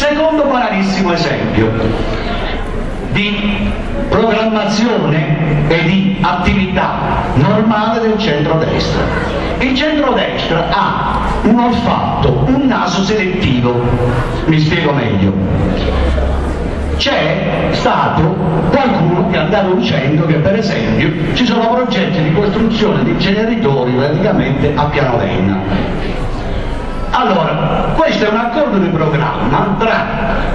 Secondo banalissimo esempio di programmazione e di attività normale del centrodestra. Il centrodestra ha un olfatto, un naso selettivo. Mi spiego meglio c'è stato qualcuno che dato dicendo che per esempio ci sono progetti di costruzione di inceneritori praticamente a piano Pianovenna. Allora, questo è un accordo di programma tra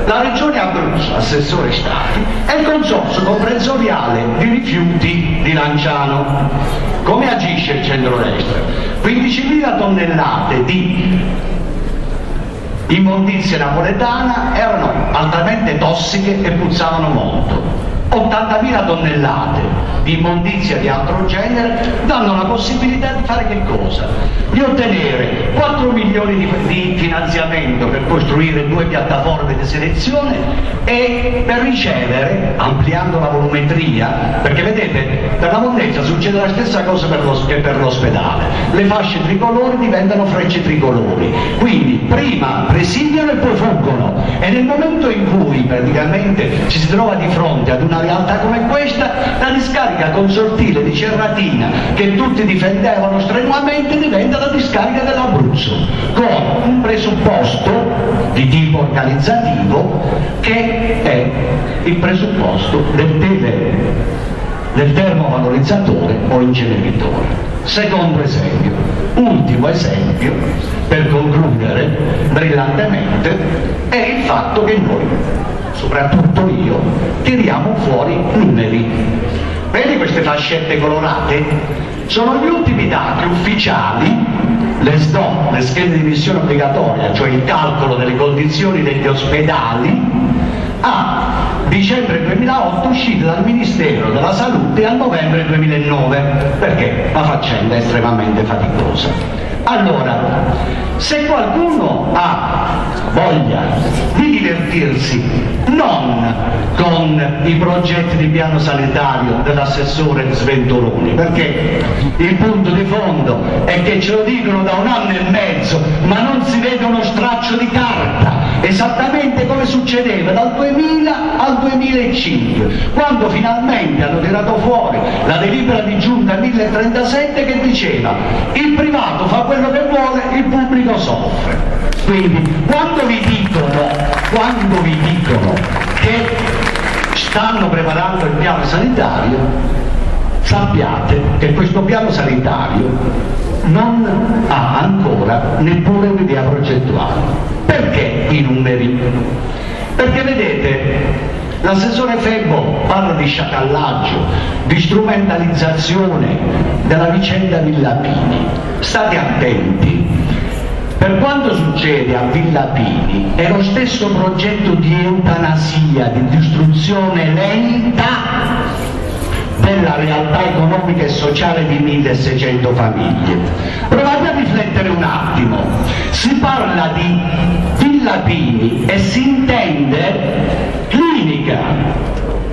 la Regione Abruzzo, assessore Stati, e il Consorzio Comprensoriale di Rifiuti di Lanciano. Come agisce il centro-destra? 15.000 tonnellate di immondizia napoletana erano altamente tossiche e puzzavano molto. 80.000 tonnellate di immondizia di altro genere danno la possibilità di fare che cosa? Di ottenere 4 milioni di, di finanziamento per costruire due piattaforme di selezione e per ricevere, ampliando la volumetria, perché vedete, per la mondezza succede la stessa cosa per lo, che per l'ospedale, le fasce tricolori diventano frecce tricolori, quindi prima presidiano e poi fuggono. E nel momento in cui praticamente ci si trova di fronte ad una realtà come questa, la discarica consortile di Cerratina che tutti difendevano strenuamente diventa la discarica dell'Abruzzo con un presupposto di tipo organizzativo che è il presupposto del, tele, del termovalorizzatore o inceneritore. Secondo esempio, ultimo esempio, per concludere brillantemente, è il fatto che noi, soprattutto io, tiriamo fuori numeri Vedi queste fascette colorate? Sono gli ultimi dati ufficiali, le SDO, le schede di missione obbligatoria, cioè il calcolo delle condizioni degli ospedali, a dicembre 2008 uscite dal Ministero della Salute a novembre 2009, perché la faccenda è estremamente faticosa. Allora, se qualcuno ha voglia di divertirsi non i progetti di piano sanitario dell'assessore Sventoloni, perché il punto di fondo è che ce lo dicono da un anno e mezzo, ma non si vede uno straccio di carta, esattamente come succedeva dal 2000 al 2005, quando finalmente hanno tirato fuori la delibera di giunta 1037 che diceva il privato fa quello che vuole, il pubblico soffre. Quindi quando vi dicono, quando vi dicono stanno preparando il piano sanitario, sappiate che questo piano sanitario non ha ancora neppure un'idea progettuale. Perché i numeri? Perché vedete, l'assessore Febbo parla di sciacallaggio, di strumentalizzazione della vicenda Villapini. State attenti, per quanto succede a Villa Pini, è lo stesso progetto di eutanasia, di distruzione lenta della realtà economica e sociale di 1600 famiglie. Provate a riflettere un attimo, si parla di Villa Pini e si intende clinica,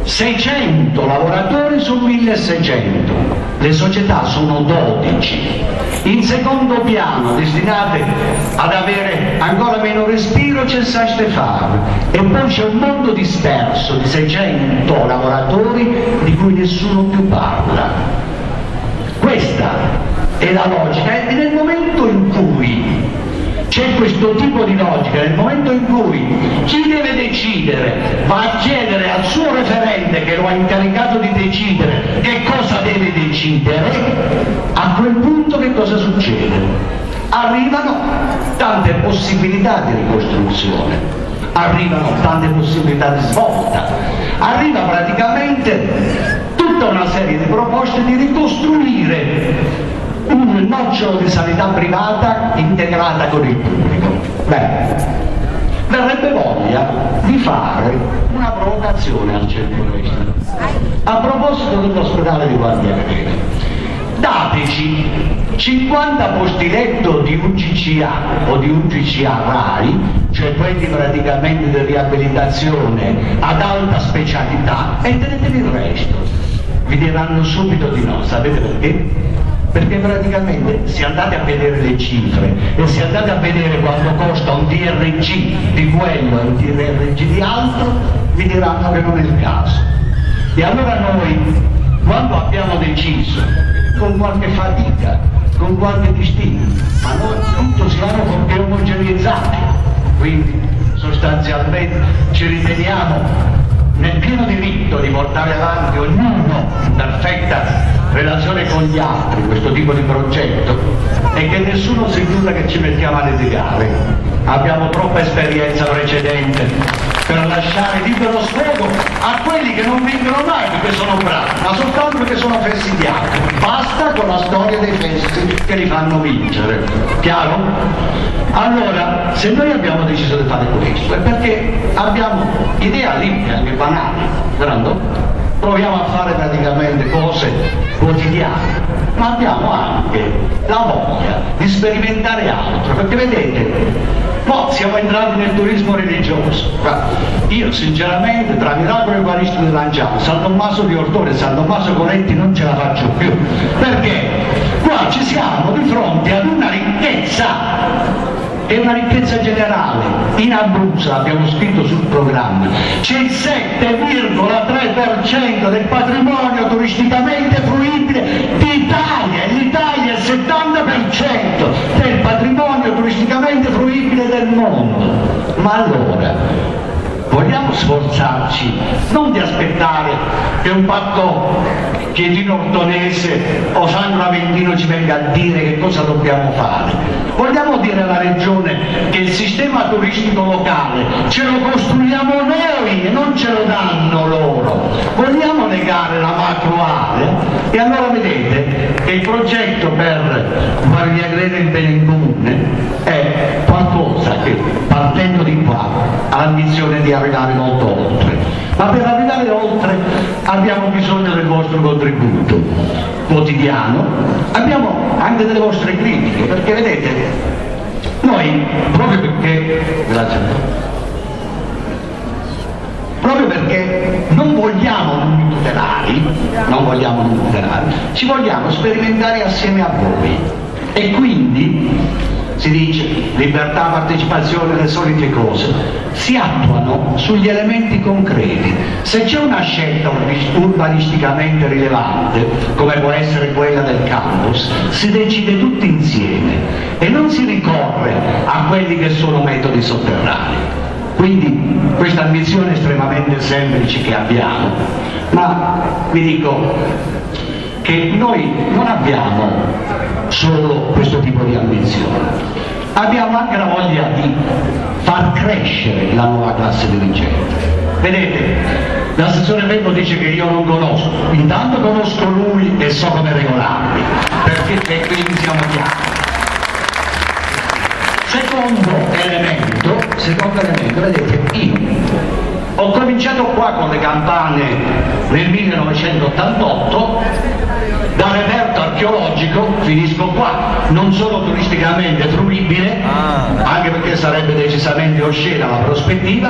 600 lavoratori su 1600, le società sono 12, in secondo piano, destinate ad avere ancora meno respiro, c'è San e poi c'è un mondo disperso di 600 lavoratori di cui nessuno più parla. Questa è la logica. E nel momento in cui c'è questo tipo di logica, nel momento in cui chi deve decidere va a chiedere al suo referente che lo ha incaricato di decidere che cosa deve decidere, a quel punto che cosa succede? Arrivano tante possibilità di ricostruzione, arrivano tante possibilità di svolta, arriva praticamente tutta una serie di proposte di ricostruire un nocciolo di sanità privata integrata con il pubblico. Beh, verrebbe voglia di fare una provocazione al centro-destra. A proposito dell'ospedale di Guardia Catena, dateci 50 posti letto di UGCA o di UGCA RAI, cioè quelli praticamente di riabilitazione ad alta specialità, e tenetevi il resto. Vi diranno subito di no, sapete perché? Perché praticamente se andate a vedere le cifre e se andate a vedere quanto costa un DRG di quello e un DRG di altro, vi diranno che non è il caso. E allora noi, quando abbiamo deciso, con qualche fatica, con qualche distinto, ma noi tutto siamo perché omogenizzati, quindi sostanzialmente ci riteniamo nel pieno diritto di portare avanti ognuno perfetta relazione con gli altri questo tipo di progetto e che nessuno si illuda che ci mettiamo a litigare. Abbiamo troppa esperienza precedente per lasciare libero sfogo a quelli che non mai perché sono bravi, ma soltanto perché sono fessi di altri. Basta con la storia dei fessi che li fanno vincere. Chiaro? Allora, se noi abbiamo deciso di fare questo è perché abbiamo idea libera, anche banali, grande proviamo a fare praticamente cose quotidiane, ma abbiamo anche la voglia di sperimentare altro, perché vedete, no, siamo entrati nel turismo religioso. Io sinceramente tra miracolo eucaristico di Lanciano, San Tommaso di Ortone e San Tommaso Conetti non ce la faccio più, perché qua ci siamo di fronte ad una ricchezza è una ricchezza generale. In Abruzzo, abbiamo scritto sul programma, c'è il 7,3% del patrimonio turisticamente fruibile d'Italia l'Italia è il 70% del patrimonio turisticamente fruibile del mondo. Ma allora, vogliamo sforzarci non di aspettare che un patto Chiedino Ortonese o Sandro Aventino ci venga a dire che cosa dobbiamo fare. Vogliamo dire alla Regione che il sistema turistico locale ce lo costruiamo noi e non ce lo danno loro. Vogliamo negare la macro area? E allora vedete che il progetto per Guardia Greve in bene in comune è qualcosa che partendo di qua ha l'ambizione di arrivare molto oltre ma per arrivare oltre abbiamo bisogno del vostro contributo quotidiano, abbiamo anche delle vostre critiche, perché vedete, noi proprio perché, grazie, proprio perché non vogliamo non tutelari, non vogliamo non tutelari, ci vogliamo sperimentare assieme a voi. E quindi si dice libertà, partecipazione, le solite cose, si attuano sugli elementi concreti. Se c'è una scelta urbanisticamente rilevante, come può essere quella del campus, si decide tutti insieme e non si ricorre a quelli che sono metodi sotterranei. Quindi questa ambizione estremamente semplice che abbiamo, ma vi dico che noi non abbiamo solo questo tipo di ambizione. Abbiamo anche la voglia di far crescere la nuova classe dirigente. Vedete, l'assessore Peppo dice che io non conosco, intanto conosco lui e so come regolarli, perché quindi siamo chiari. Secondo elemento, secondo elemento, vedete, io ho cominciato qua con le campane nel 1988 da reperto archeologico finisco qua, non solo turisticamente fruibile, ah. anche perché sarebbe decisamente oscena la prospettiva,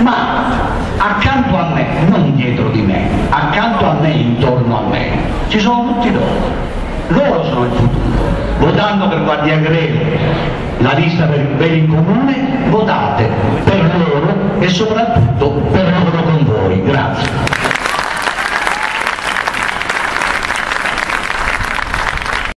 ma accanto a me, non dietro di me, accanto a me, intorno a me, ci sono tutti loro. Loro sono il futuro. Votando per Guardia Greve la lista per il bene in comune, votate per loro e soprattutto per loro con voi. Grazie.